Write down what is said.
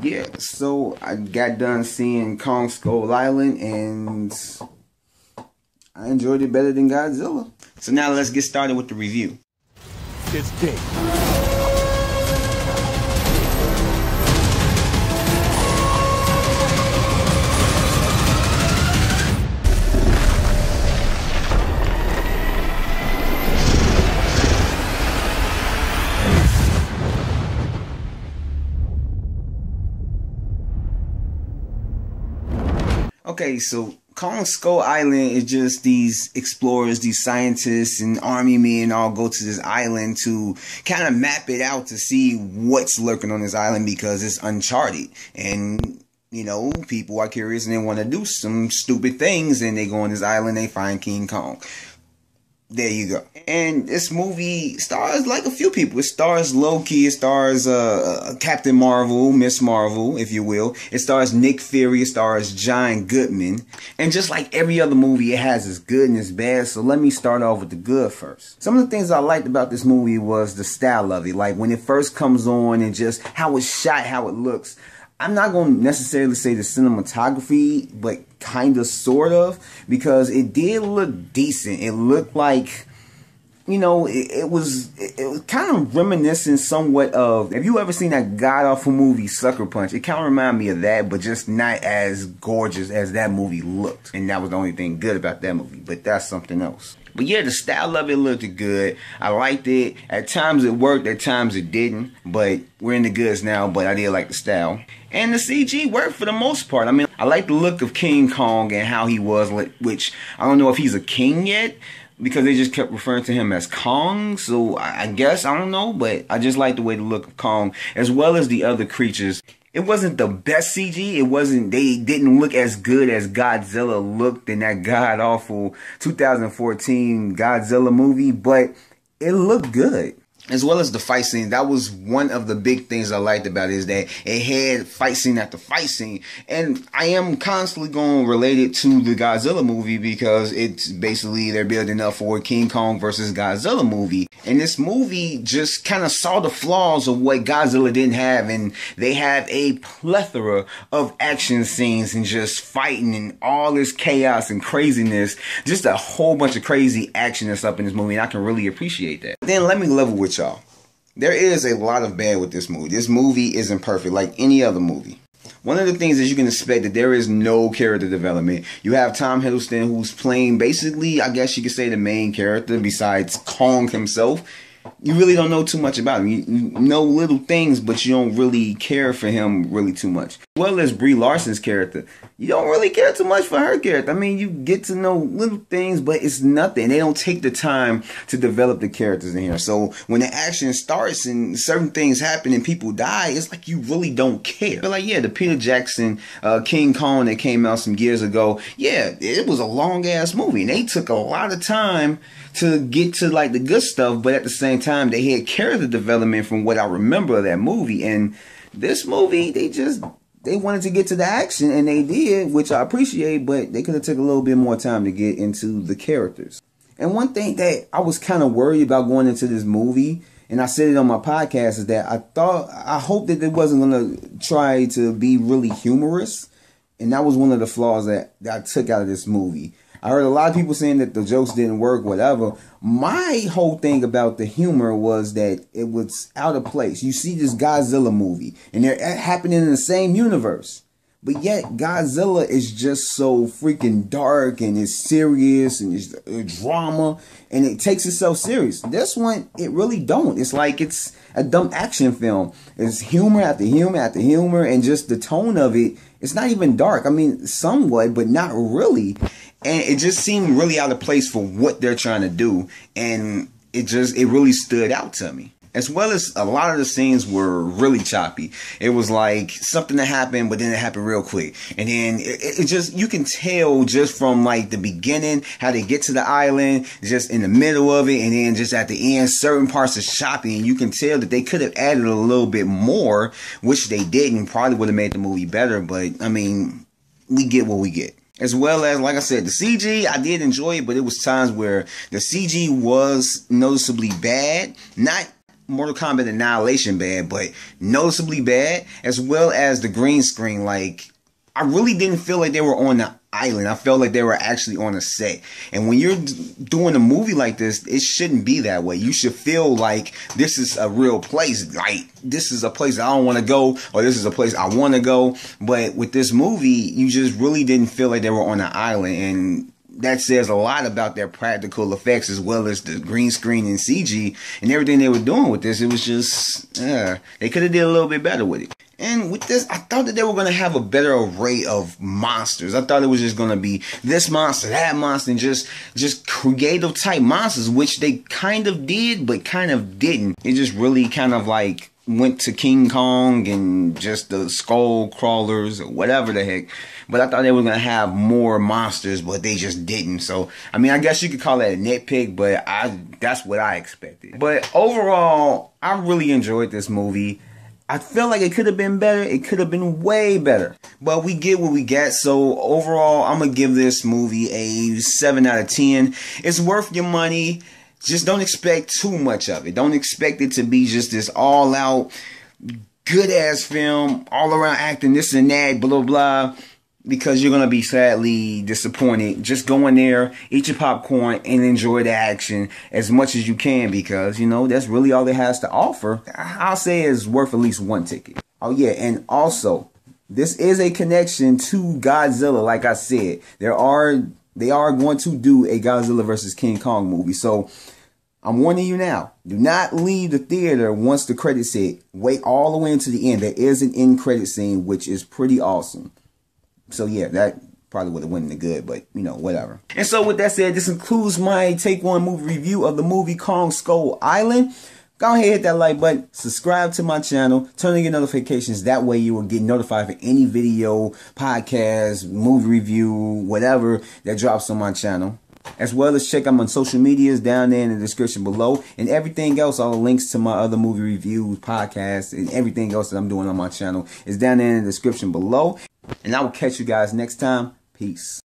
yeah, so I got done seeing Kong Skull Island and I enjoyed it better than Godzilla. So now let's get started with the review. It's game. Okay, so Kong Skull Island is just these explorers, these scientists and army men all go to this island to kind of map it out to see what's lurking on this island because it's uncharted. And, you know, people are curious and they want to do some stupid things and they go on this island, they find King Kong. There you go. And this movie stars like a few people. It stars Loki. It stars uh, uh, Captain Marvel, Miss Marvel, if you will. It stars Nick Fury. It stars John Goodman. And just like every other movie, it has its good and its bad. So let me start off with the good first. Some of the things I liked about this movie was the style of it. Like when it first comes on and just how it's shot, how it looks. I'm not going to necessarily say the cinematography, but kind of, sort of, because it did look decent. It looked like, you know, it, it was it, it, was kind of reminiscent somewhat of. Have you ever seen that god awful movie Sucker Punch? It kind of reminded me of that, but just not as gorgeous as that movie looked. And that was the only thing good about that movie. But that's something else. But yeah, the style of it looked good. I liked it. At times it worked, at times it didn't. But we're in the goods now, but I did like the style. And the CG worked for the most part. I mean, I like the look of King Kong and how he was, which I don't know if he's a king yet because they just kept referring to him as Kong. So I guess I don't know, but I just like the way the look of Kong as well as the other creatures it wasn't the best CG. It wasn't, they didn't look as good as Godzilla looked in that god awful 2014 Godzilla movie, but it looked good as well as the fight scene, that was one of the big things I liked about it is that it had fight scene after fight scene. And I am constantly going to relate it to the Godzilla movie because it's basically they're building up for King Kong versus Godzilla movie. And this movie just kind of saw the flaws of what Godzilla didn't have. And they have a plethora of action scenes and just fighting and all this chaos and craziness. Just a whole bunch of crazy action and stuff in this movie. And I can really appreciate that. Then let me level with y'all. There is a lot of bad with this movie. This movie isn't perfect like any other movie. One of the things that you can expect that there is no character development. You have Tom Hiddleston who's playing basically, I guess you could say the main character besides Kong himself you really don't know too much about him. You, you, know little things, but you don't really care for him really too much. Well as Brie Larson's character, you don't really care too much for her character. I mean, you get to know little things, but it's nothing. They don't take the time to develop the characters in here. So when the action starts and certain things happen and people die, it's like you really don't care. But like, yeah, the Peter Jackson uh, King Kong that came out some years ago, yeah, it was a long ass movie, and they took a lot of time to get to like the good stuff, but at the same time, they had character development from what I remember of that movie. And this movie, they just they wanted to get to the action, and they did, which I appreciate. But they could have took a little bit more time to get into the characters. And one thing that I was kind of worried about going into this movie, and I said it on my podcast, is that I thought I hoped that it wasn't gonna try to be really humorous, and that was one of the flaws that, that I took out of this movie. I heard a lot of people saying that the jokes didn't work, whatever. My whole thing about the humor was that it was out of place. You see this Godzilla movie, and they're happening in the same universe. But yet, Godzilla is just so freaking dark and it's serious and it's a drama and it takes itself serious. This one, it really don't. It's like it's a dumb action film. It's humor after humor after humor and just the tone of it. It's not even dark. I mean, somewhat, but not really and it just seemed really out of place for what they're trying to do and it just it really stood out to me as well as a lot of the scenes were really choppy. It was like something that happened, but then it happened real quick. And then it, it, just, you can tell just from like the beginning, how they get to the island, just in the middle of it, and then just at the end, certain parts are choppy, and you can tell that they could have added a little bit more, which they didn't, probably would have made the movie better, but I mean, we get what we get as well as like I said, the CG I did enjoy it, but it was times where the CG was noticeably bad. Not Mortal Kombat Annihilation bad, but noticeably bad, as well as the green screen. Like, I really didn't feel like they were on the island. I felt like they were actually on a set. And when you're doing a movie like this, it shouldn't be that way. You should feel like this is a real place. Like this is a place I don't want to go, or this is a place I want to go. But with this movie, you just really didn't feel like they were on an island. And that says a lot about their practical effects as well as the green screen and CG and everything they were doing with this. It was just, yeah, they could have did a little bit better with it. And with this, I thought that they were to have a better array of monsters. I thought it was just to be this monster, that monster, and just, just creative type monsters, which they kind of did, but kind of didn't. It just really kind of like went to King Kong and just the skull crawlers or whatever the heck. But I thought they were gonna have more monsters, but they just didn't. So I mean, I guess you could call that a nitpick, but I that's what I expected. But overall, I really enjoyed this movie. I feel like it could have been better. It could have been way better. But we get what we get. So overall, I'm going to give this movie a 7 out of 10. It's worth your money. Just don't expect too much of it. Don't expect it to be just this all out good ass film, all around acting, this and that, blah, blah because you're going to be sadly disappointed. Just go in there, eat your popcorn, and enjoy the action as much as you can because, you know, that's really all it has to offer. I'll say is worth at least one ticket. Oh, yeah, and also, this is a connection to Godzilla, like I said. There are, they are going to do a Godzilla versus King Kong movie. So, I'm warning you now. Do not leave the theater once the credits hit. Wait all the way until the end. There is an end credit scene, which is pretty awesome so yeah, that probably would have went in the good, but you know, whatever. And so with that said, this includes my take one movie review of the movie Kong Skull Island. Go ahead, hit that like button, subscribe to my channel, turn on your notifications. That way you will get notified for any video, podcast, movie review, whatever that drops on my channel. As well as check out my social medias down there in the description below. And everything else, all the links to my other movie reviews, podcasts, and everything else that I'm doing on my channel is down there in the description below. And I will catch you guys next time. Peace.